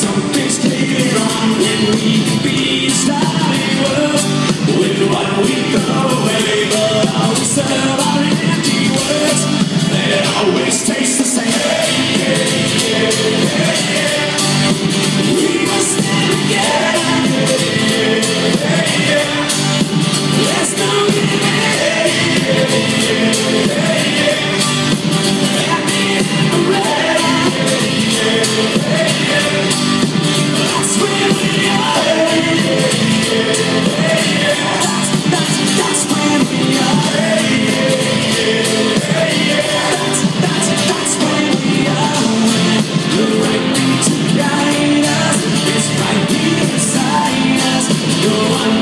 something